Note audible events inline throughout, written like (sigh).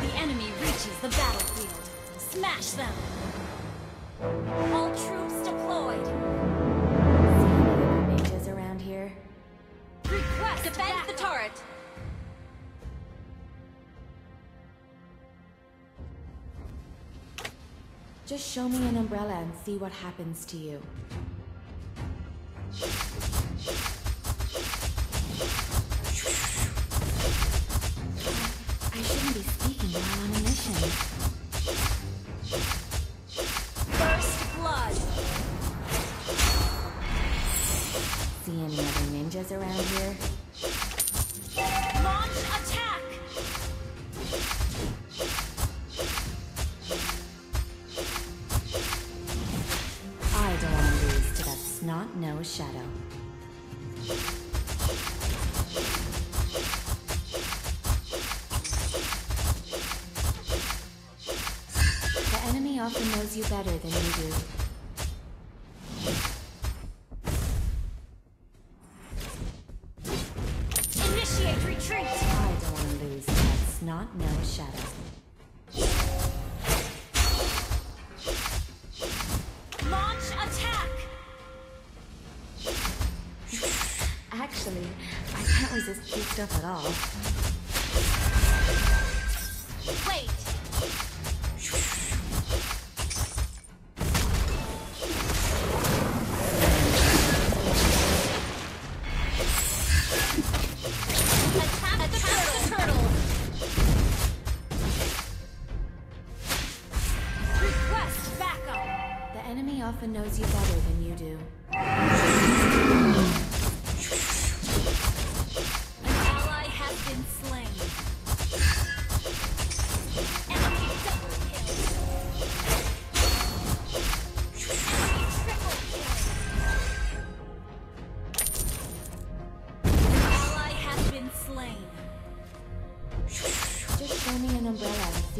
the enemy reaches the battlefield, smash them! All troops deployed! Ninjas around here. Request Defend the turret! Just show me an umbrella and see what happens to you. Any other ninjas around here? Launch attack! I don't want to lose to that snot-nosed shadow. The enemy often knows you better than you do. I can't resist cute stuff at all. Wait! Attack the turtle! Request backup! The enemy often knows you better than you do.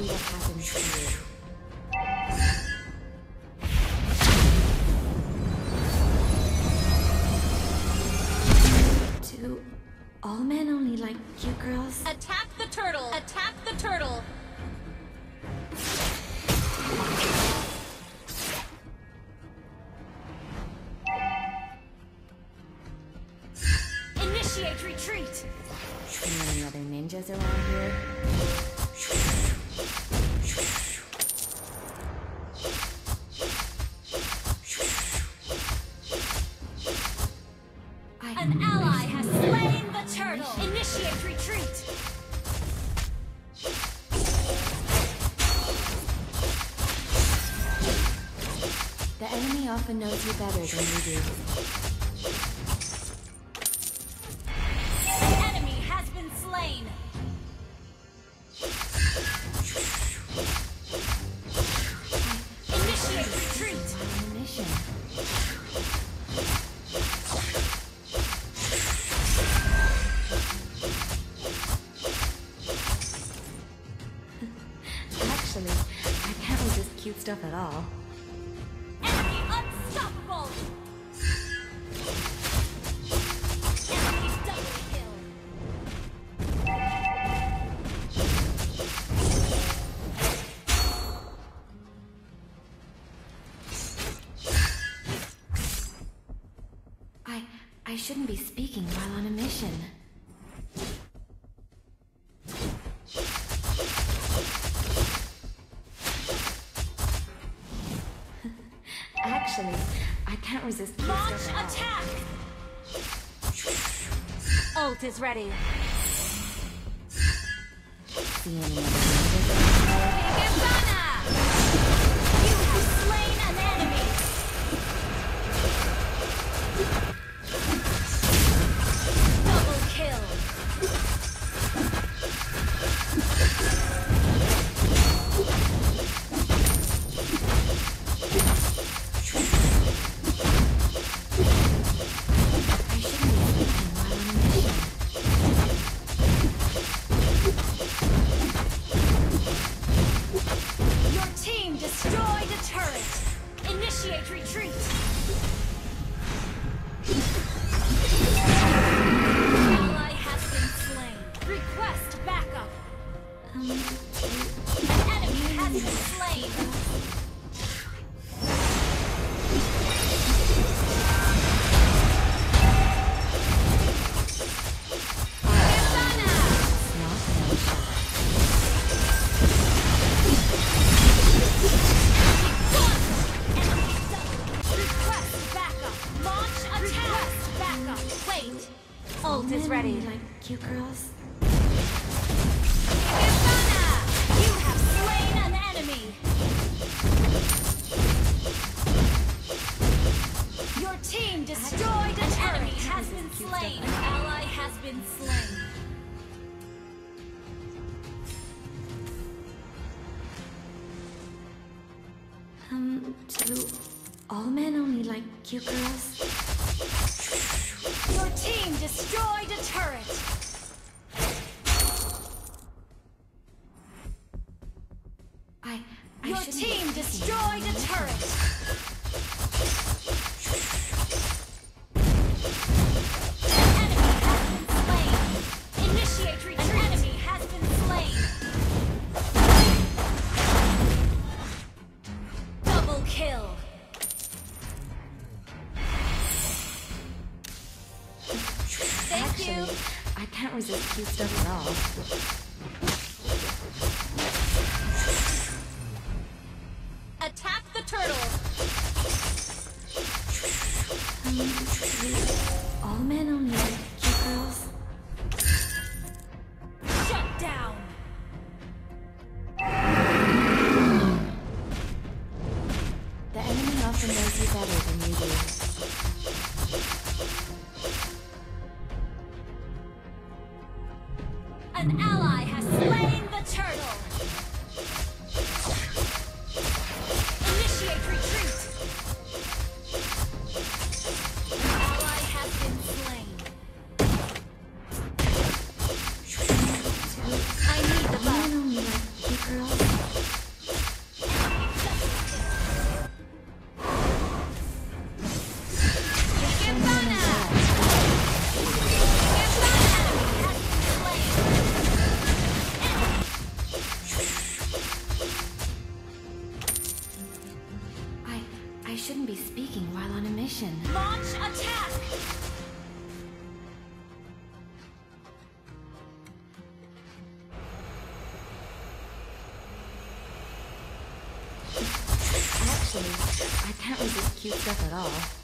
Do all men only like cute girls? Attack the turtle! Attack the turtle! Initiate retreat. Any other ninjas around here? Knows you better than you do. An enemy has been slain. Initiate retreat. Mission. (laughs) Actually, I can't resist cute stuff at all. I shouldn't be speaking while on a mission. (laughs) Actually, I can't resist Launch attack. Ult is ready. See any other ninjas around here? Gibana! You have slain an enemy. Girls. Ivana! You have slain an enemy. Your team destroyed an enemy has been slain. An ally has been slain. Um, do all men only like cute girls? Your team destroyed a turret. Your team destroyed a turret. Enemy has been slain. Initiate retreat. Enemy has been slain. Double kill. Thank you. I can't resist cute stuff at all. Often knows you better than you do. I. Shouldn't be speaking while on a mission. Launch attack! Actually, I can't resist cute stuff at all.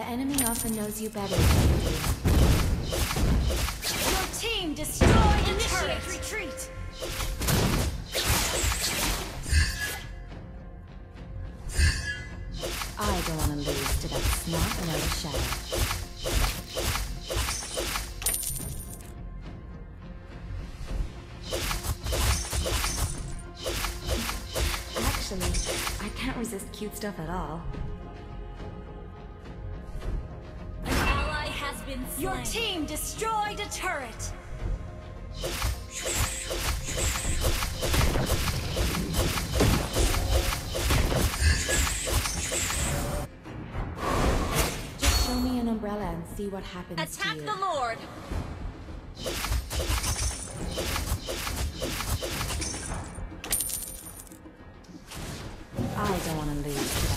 The enemy often knows you better than you do. Your team destroyed Initiate retreat. I don't want to lose to that snot nose shadow. Actually, I can't resist cute stuff at all. Been slain. Your team destroyed a turret. Just show me an umbrella and see what happens Attack the Lord. I don't want to lose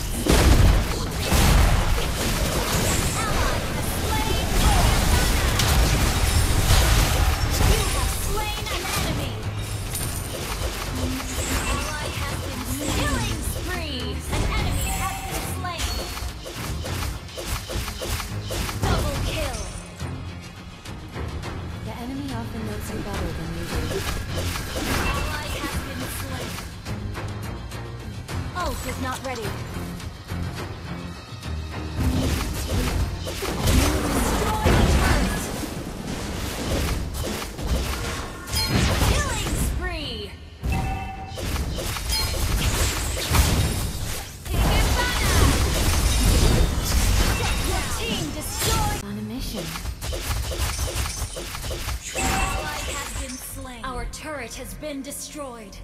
destroyed.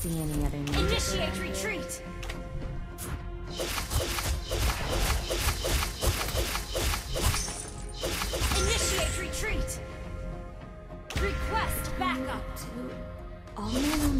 See any other news? Initiate retreat! Initiate retreat! Request backup! All men on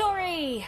story!